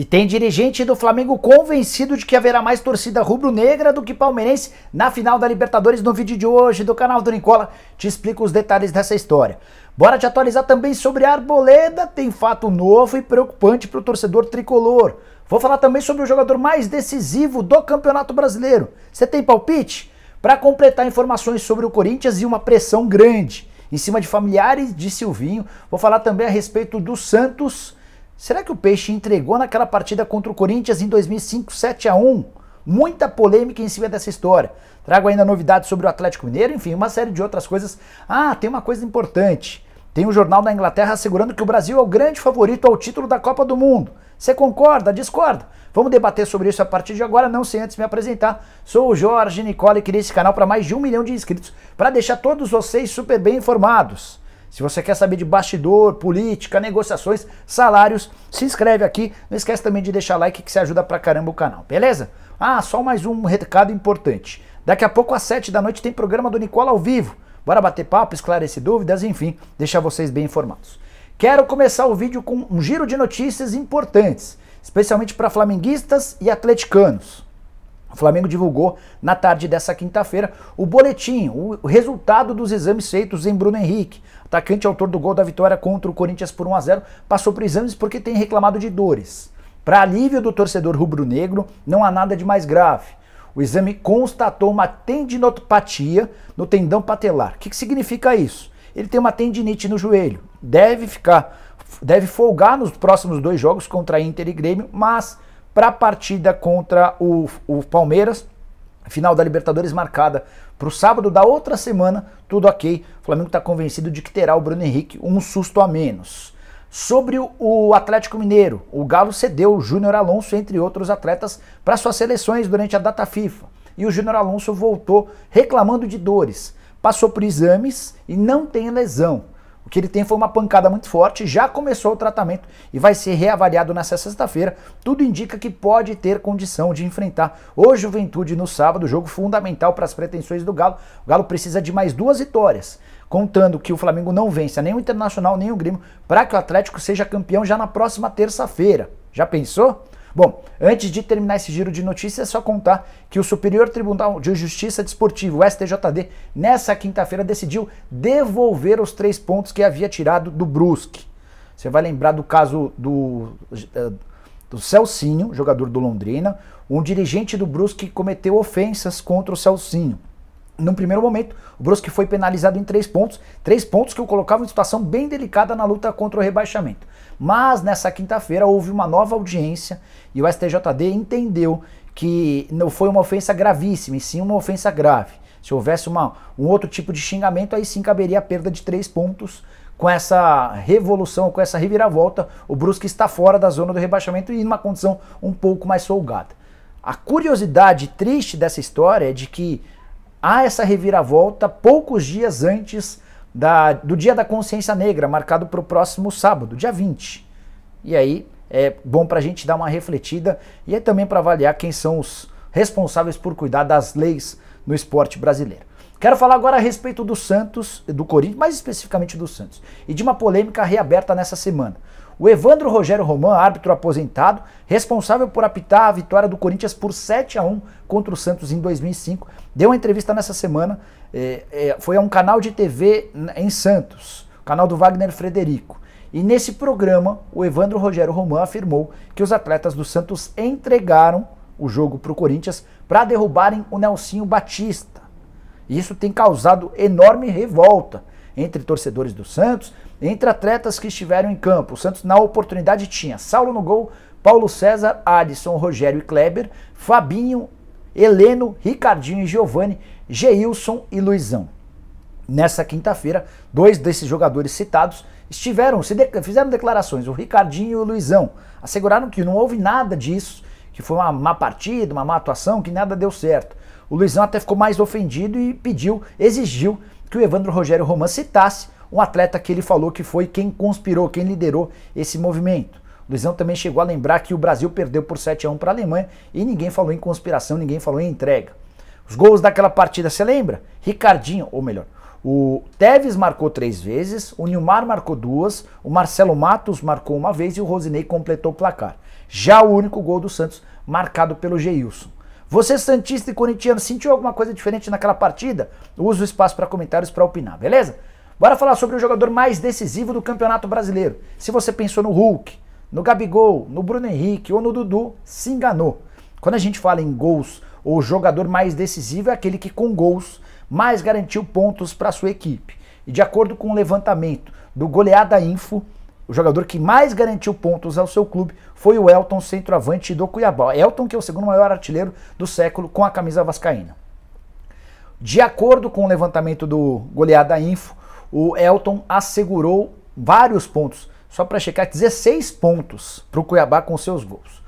E tem dirigente do Flamengo convencido de que haverá mais torcida rubro-negra do que palmeirense na final da Libertadores. No vídeo de hoje do canal do Nicola, te explico os detalhes dessa história. Bora te atualizar também sobre Arboleda, tem fato novo e preocupante para o torcedor tricolor. Vou falar também sobre o jogador mais decisivo do Campeonato Brasileiro. Você tem palpite? Para completar informações sobre o Corinthians e uma pressão grande em cima de familiares de Silvinho, vou falar também a respeito do Santos Será que o Peixe entregou naquela partida contra o Corinthians em 2005 7 a 1? Muita polêmica em cima dessa história. Trago ainda novidades sobre o Atlético Mineiro, enfim, uma série de outras coisas. Ah, tem uma coisa importante. Tem um jornal da Inglaterra assegurando que o Brasil é o grande favorito ao título da Copa do Mundo. Você concorda? Discorda? Vamos debater sobre isso a partir de agora, não sem antes me apresentar. Sou o Jorge Nicole e criei esse canal para mais de um milhão de inscritos, para deixar todos vocês super bem informados. Se você quer saber de bastidor, política, negociações, salários, se inscreve aqui. Não esquece também de deixar like que se ajuda pra caramba o canal, beleza? Ah, só mais um recado importante. Daqui a pouco às 7 da noite tem programa do Nicola ao vivo. Bora bater papo, esclarecer dúvidas, enfim, deixar vocês bem informados. Quero começar o vídeo com um giro de notícias importantes, especialmente para flamenguistas e atleticanos. O Flamengo divulgou na tarde dessa quinta-feira o boletim, o resultado dos exames feitos em Bruno Henrique. Atacante autor do gol da vitória contra o Corinthians por 1 a 0, passou por exames porque tem reclamado de dores. Para alívio do torcedor rubro-negro, não há nada de mais grave. O exame constatou uma tendinopatia no tendão patelar. O que, que significa isso? Ele tem uma tendinite no joelho. Deve ficar, deve folgar nos próximos dois jogos contra Inter e Grêmio, mas para a partida contra o, o Palmeiras, final da Libertadores marcada para o sábado da outra semana, tudo ok. O Flamengo está convencido de que terá o Bruno Henrique um susto a menos. Sobre o Atlético Mineiro, o Galo cedeu o Júnior Alonso, entre outros atletas, para suas seleções durante a data FIFA. E o Júnior Alonso voltou reclamando de dores. Passou por exames e não tem lesão. Que ele tem foi uma pancada muito forte, já começou o tratamento e vai ser reavaliado nessa sexta-feira. Tudo indica que pode ter condição de enfrentar o Juventude no sábado, jogo fundamental para as pretensões do Galo. O Galo precisa de mais duas vitórias, contando que o Flamengo não vença nem o Internacional nem o Grêmio, para que o Atlético seja campeão já na próxima terça-feira. Já pensou? Bom, antes de terminar esse giro de notícias, é só contar que o Superior Tribunal de Justiça Desportivo, STJD, nessa quinta-feira decidiu devolver os três pontos que havia tirado do Brusque. Você vai lembrar do caso do, eh, do Celcinho, jogador do Londrina, um dirigente do Brusque cometeu ofensas contra o Celcinho. Num primeiro momento, o Brusque foi penalizado em três pontos, três pontos que o colocavam em situação bem delicada na luta contra o rebaixamento. Mas nessa quinta-feira houve uma nova audiência e o STJD entendeu que não foi uma ofensa gravíssima, e sim uma ofensa grave. Se houvesse uma, um outro tipo de xingamento, aí sim caberia a perda de três pontos. Com essa revolução, com essa reviravolta, o Brusque está fora da zona do rebaixamento e em uma condição um pouco mais folgada. A curiosidade triste dessa história é de que há essa reviravolta poucos dias antes da, do Dia da Consciência Negra, marcado para o próximo sábado, dia 20. E aí é bom para a gente dar uma refletida e é também para avaliar quem são os responsáveis por cuidar das leis no esporte brasileiro. Quero falar agora a respeito do Santos, do Corinthians, mais especificamente do Santos, e de uma polêmica reaberta nessa semana. O Evandro Rogério Román, árbitro aposentado, responsável por apitar a vitória do Corinthians por 7 a 1 contra o Santos em 2005, deu uma entrevista nessa semana, é, é, foi a um canal de TV em Santos, canal do Wagner Frederico. E nesse programa, o Evandro Rogério Román afirmou que os atletas do Santos entregaram o jogo para o Corinthians para derrubarem o Nelsinho Batista. Isso tem causado enorme revolta entre torcedores do Santos, entre atletas que estiveram em campo. O Santos, na oportunidade, tinha Saulo no gol, Paulo César, Alisson, Rogério e Kleber, Fabinho, Heleno, Ricardinho e Giovanni, Geilson e Luizão. Nessa quinta-feira, dois desses jogadores citados estiveram, de, fizeram declarações, o Ricardinho e o Luizão. Asseguraram que não houve nada disso, que foi uma má partida, uma má atuação, que nada deu certo. O Luizão até ficou mais ofendido e pediu, exigiu que o Evandro Rogério Roman citasse um atleta que ele falou que foi quem conspirou, quem liderou esse movimento. O Luizão também chegou a lembrar que o Brasil perdeu por 7 a 1 para a Alemanha e ninguém falou em conspiração, ninguém falou em entrega. Os gols daquela partida, você lembra? Ricardinho, ou melhor, O Teves marcou três vezes, o Nilmar marcou duas, o Marcelo Matos marcou uma vez e o Rosinei completou o placar. Já o único gol do Santos marcado pelo Geilson. Você, Santista e Corintiano, sentiu alguma coisa diferente naquela partida? Use o espaço para comentários para opinar, beleza? Bora falar sobre o jogador mais decisivo do Campeonato Brasileiro. Se você pensou no Hulk, no Gabigol, no Bruno Henrique ou no Dudu, se enganou. Quando a gente fala em gols, o jogador mais decisivo é aquele que com gols mais garantiu pontos para sua equipe. E de acordo com o levantamento do Goleada Info, o jogador que mais garantiu pontos ao seu clube foi o Elton, centroavante do Cuiabá. Elton, que é o segundo maior artilheiro do século com a camisa vascaína. De acordo com o levantamento do Goleada Info, o Elton assegurou vários pontos, só para checar 16 pontos para o Cuiabá com seus gols.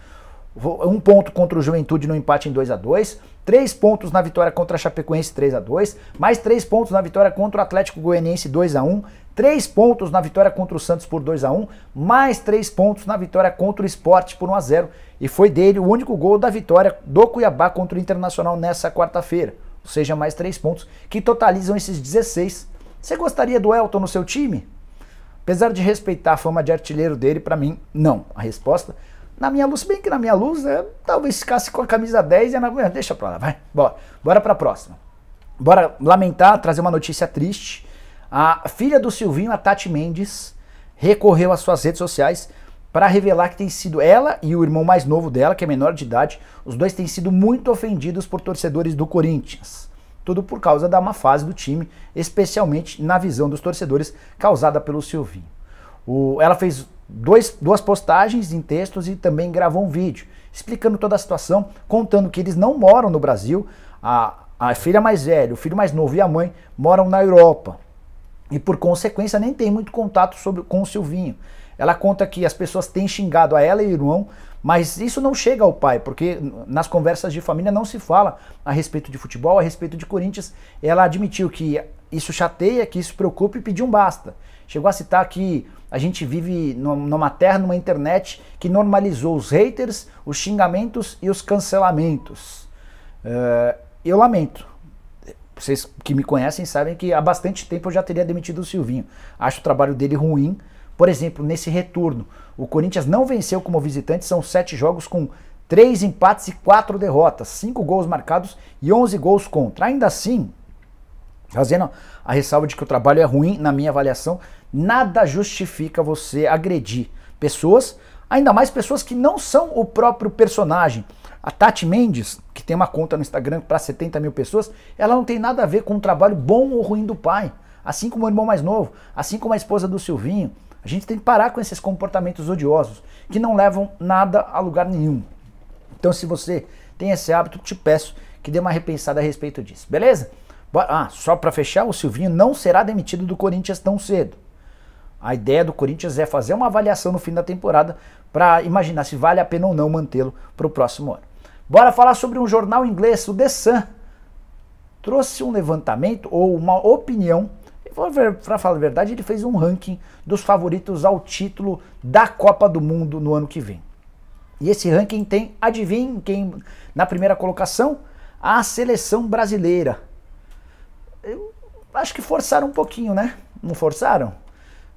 Um ponto contra o Juventude no empate em 2 a 2 3 pontos na vitória contra a Chapecoense 3 a 2 mais 3 pontos na vitória contra o Atlético Goianiense 2 a 1 3 pontos na vitória contra o Santos por 2 a 1 mais 3 pontos na vitória contra o Sport por 1 a 0 e foi dele o único gol da vitória do Cuiabá contra o Internacional nessa quarta-feira, ou seja, mais 3 pontos que totalizam esses 16. Você gostaria do Elton no seu time? Apesar de respeitar a fama de artilheiro dele, para mim, não. A resposta na minha luz, bem que na minha luz, é, talvez ficasse com a camisa 10 e na, deixa pra lá, vai. Bora, bora pra próxima. Bora lamentar, trazer uma notícia triste. A filha do Silvinho, a Tati Mendes, recorreu às suas redes sociais para revelar que tem sido ela e o irmão mais novo dela, que é menor de idade, os dois têm sido muito ofendidos por torcedores do Corinthians. Tudo por causa da má fase do time, especialmente na visão dos torcedores causada pelo Silvinho. O, ela fez dois, duas postagens em textos e também gravou um vídeo explicando toda a situação, contando que eles não moram no Brasil, a, a filha mais velha, o filho mais novo e a mãe moram na Europa. E por consequência nem tem muito contato sobre, com o Silvinho. Ela conta que as pessoas têm xingado a ela e o irmão, mas isso não chega ao pai, porque nas conversas de família não se fala a respeito de futebol, a respeito de Corinthians. Ela admitiu que isso chateia, que isso preocupa e pediu um basta. Chegou a citar que a gente vive numa terra, numa internet que normalizou os haters, os xingamentos e os cancelamentos. Uh, eu lamento. Vocês que me conhecem sabem que há bastante tempo eu já teria demitido o Silvinho. Acho o trabalho dele ruim. Por exemplo, nesse retorno, o Corinthians não venceu como visitante, são sete jogos com três empates e quatro derrotas, cinco gols marcados e onze gols contra. Ainda assim, fazendo a ressalva de que o trabalho é ruim, na minha avaliação, nada justifica você agredir pessoas, ainda mais pessoas que não são o próprio personagem. A Tati Mendes, que tem uma conta no Instagram para 70 mil pessoas, ela não tem nada a ver com o trabalho bom ou ruim do pai. Assim como o irmão mais novo, assim como a esposa do Silvinho. A gente tem que parar com esses comportamentos odiosos que não levam nada a lugar nenhum. Então, se você tem esse hábito, te peço que dê uma repensada a respeito disso, beleza? Ah, só para fechar, o Silvinho não será demitido do Corinthians tão cedo. A ideia do Corinthians é fazer uma avaliação no fim da temporada para imaginar se vale a pena ou não mantê-lo para o próximo ano. Bora falar sobre um jornal inglês, o The Sun. Trouxe um levantamento ou uma opinião. Para falar a verdade, ele fez um ranking dos favoritos ao título da Copa do Mundo no ano que vem. E esse ranking tem, adivinhem quem na primeira colocação? A seleção brasileira eu acho que forçaram um pouquinho, né? Não forçaram?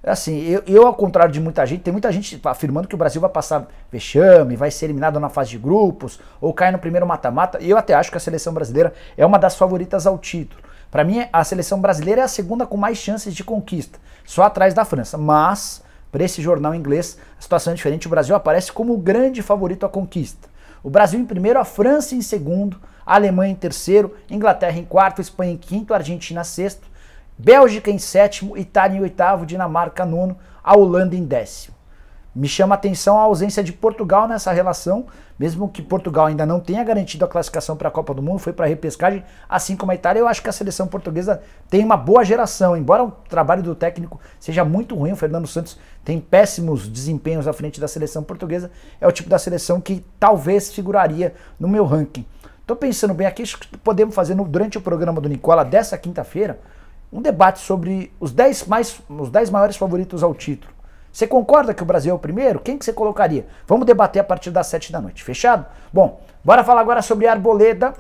Assim, eu, eu, ao contrário de muita gente, tem muita gente afirmando que o Brasil vai passar vexame, vai ser eliminado na fase de grupos, ou cair no primeiro mata-mata. Eu até acho que a seleção brasileira é uma das favoritas ao título. Para mim, a seleção brasileira é a segunda com mais chances de conquista, só atrás da França. Mas, para esse jornal inglês, a situação é diferente. O Brasil aparece como o grande favorito à conquista. O Brasil em primeiro, a França em segundo, Alemanha em terceiro, Inglaterra em quarto, Espanha em quinto, Argentina sexto, Bélgica em sétimo, Itália em oitavo, Dinamarca nono, a Holanda em décimo. Me chama atenção a ausência de Portugal nessa relação, mesmo que Portugal ainda não tenha garantido a classificação para a Copa do Mundo, foi para a repescagem, assim como a Itália. Eu acho que a seleção portuguesa tem uma boa geração, embora o trabalho do técnico seja muito ruim. O Fernando Santos tem péssimos desempenhos à frente da seleção portuguesa. É o tipo da seleção que talvez figuraria no meu ranking. Estou pensando bem aqui, acho que podemos fazer no, durante o programa do Nicola dessa quinta-feira um debate sobre os 10 mais, os 10 maiores favoritos ao título. Você concorda que o Brasil é o primeiro? Quem que você colocaria? Vamos debater a partir das 7 da noite. Fechado? Bom, bora falar agora sobre Arboleda.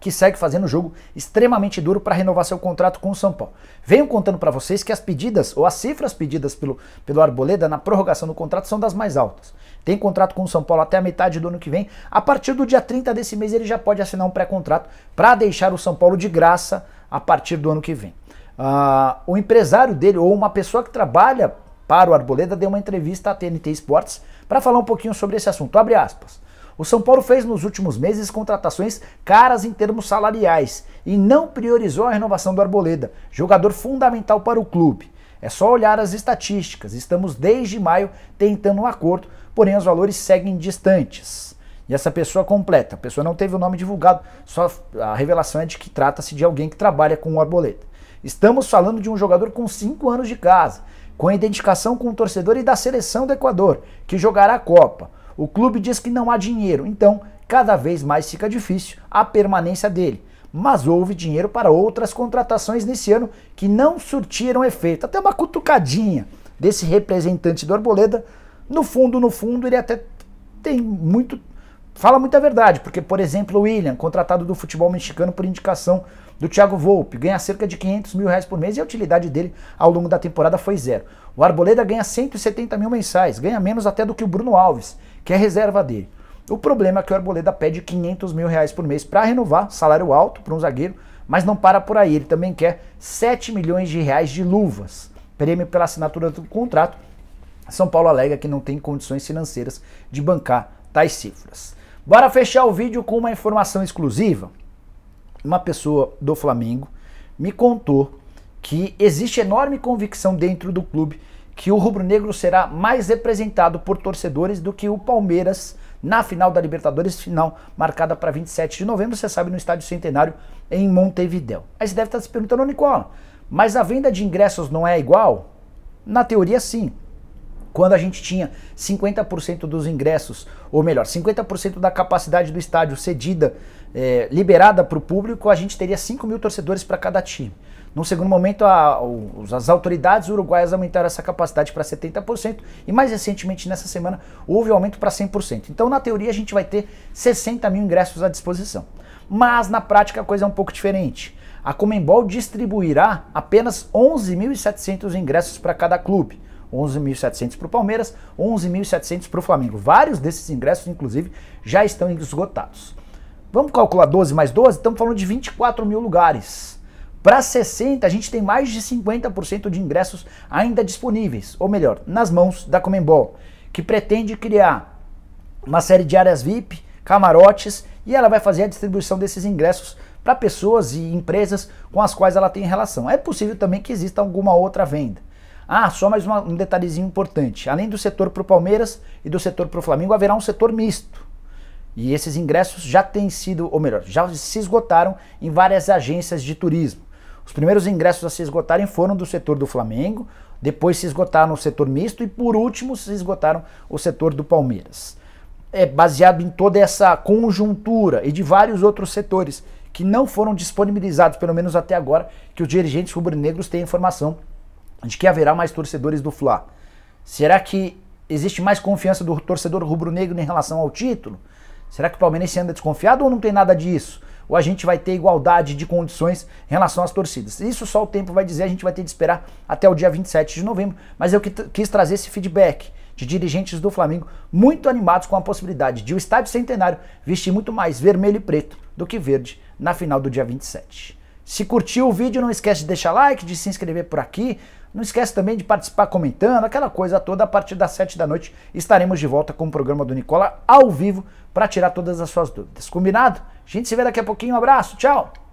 que segue fazendo um jogo extremamente duro para renovar seu contrato com o São Paulo. Venho contando para vocês que as pedidas, ou as cifras pedidas pelo, pelo Arboleda na prorrogação do contrato são das mais altas. Tem contrato com o São Paulo até a metade do ano que vem. A partir do dia 30 desse mês ele já pode assinar um pré-contrato para deixar o São Paulo de graça a partir do ano que vem. Uh, o empresário dele, ou uma pessoa que trabalha para o Arboleda, deu uma entrevista à TNT Sports para falar um pouquinho sobre esse assunto. Abre aspas. O São Paulo fez nos últimos meses contratações caras em termos salariais e não priorizou a renovação do Arboleda, jogador fundamental para o clube. É só olhar as estatísticas. Estamos desde maio tentando um acordo, porém os valores seguem distantes. E essa pessoa completa, a pessoa não teve o nome divulgado, só a revelação é de que trata-se de alguém que trabalha com o Arboleda. Estamos falando de um jogador com 5 anos de casa, com identificação com o torcedor e da seleção do Equador, que jogará a Copa. O clube diz que não há dinheiro, então cada vez mais fica difícil a permanência dele. Mas houve dinheiro para outras contratações nesse ano que não surtiram efeito. Até uma cutucadinha desse representante do Arboleda. No fundo, no fundo, ele até tem muito. Fala muita verdade, porque, por exemplo, o William, contratado do futebol mexicano por indicação do Thiago Volpe, ganha cerca de 500 mil reais por mês e a utilidade dele ao longo da temporada foi zero. O Arboleda ganha 170 mil mensais, ganha menos até do que o Bruno Alves, que é reserva dele. O problema é que o Arboleda pede 500 mil reais por mês para renovar, salário alto para um zagueiro, mas não para por aí. Ele também quer 7 milhões de reais de luvas, prêmio pela assinatura do contrato. São Paulo alega que não tem condições financeiras de bancar tais cifras. Bora fechar o vídeo com uma informação exclusiva uma pessoa do Flamengo me contou que existe enorme convicção dentro do clube que o rubro-negro será mais representado por torcedores do que o Palmeiras na final da Libertadores, final marcada para 27 de novembro, você sabe, no Estádio Centenário em Montevidéu. Aí você deve estar se perguntando, Nicola, mas a venda de ingressos não é igual? Na teoria, sim. Quando a gente tinha 50% dos ingressos, ou melhor, 50% da capacidade do estádio cedida, é, liberada para o público, a gente teria 5 mil torcedores para cada time. No segundo momento, a, as autoridades uruguaias aumentaram essa capacidade para 70% e mais recentemente, nessa semana, houve aumento para 100%. Então, na teoria, a gente vai ter 60 mil ingressos à disposição. Mas na prática a coisa é um pouco diferente. A Comembol distribuirá apenas 11.700 ingressos para cada clube. 11.700 para o Palmeiras, 11.700 para o Flamengo. Vários desses ingressos, inclusive, já estão esgotados. Vamos calcular 12 mais 12? Estamos falando de 24 mil lugares. Para 60, a gente tem mais de 50% de ingressos ainda disponíveis, ou melhor, nas mãos da Comembol, que pretende criar uma série de áreas VIP, camarotes, e ela vai fazer a distribuição desses ingressos para pessoas e empresas com as quais ela tem relação. É possível também que exista alguma outra venda. Ah, só mais uma, um detalhezinho importante. Além do setor para o Palmeiras e do setor para o Flamengo, haverá um setor misto. E esses ingressos já têm sido, ou melhor, já se esgotaram em várias agências de turismo. Os primeiros ingressos a se esgotarem foram do setor do Flamengo, depois se esgotaram no setor misto e por último se esgotaram o setor do Palmeiras. É baseado em toda essa conjuntura e de vários outros setores que não foram disponibilizados, pelo menos até agora, que os dirigentes rubro-negros têm informação de que haverá mais torcedores do Fla. Será que existe mais confiança do torcedor rubro-negro em relação ao título? Será que o Palmeirense anda desconfiado ou não tem nada disso? Ou a gente vai ter igualdade de condições em relação às torcidas? Isso só o tempo vai dizer, a gente vai ter de esperar até o dia 27 de novembro. Mas eu quis trazer esse feedback de dirigentes do Flamengo muito animados com a possibilidade de o Estádio Centenário vestir muito mais vermelho e preto do que verde na final do dia 27. Se curtiu o vídeo, não esquece de deixar like, de se inscrever por aqui. Não esquece também de participar comentando, aquela coisa toda. A partir das 7 da noite estaremos de volta com o programa do Nicola ao vivo para tirar todas as suas dúvidas. Combinado? A gente se vê daqui a pouquinho. Um abraço, tchau!